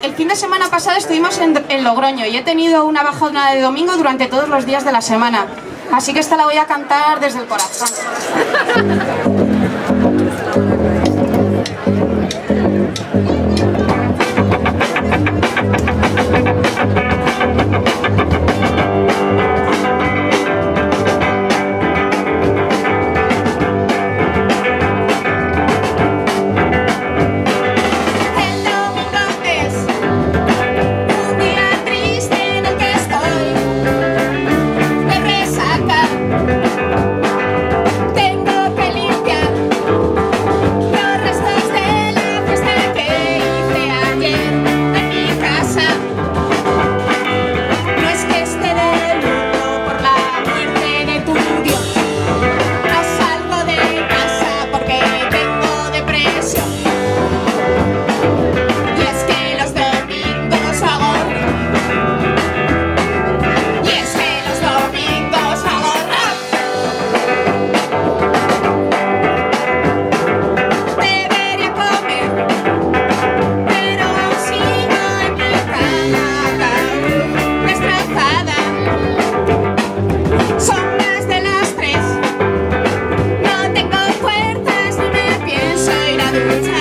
El fin de semana pasado estuvimos en, Logroño y he tenido una bajada de domingo durante todos los días de la semana. Así que esta la voy a cantar desde el corazón. Thank you. the time.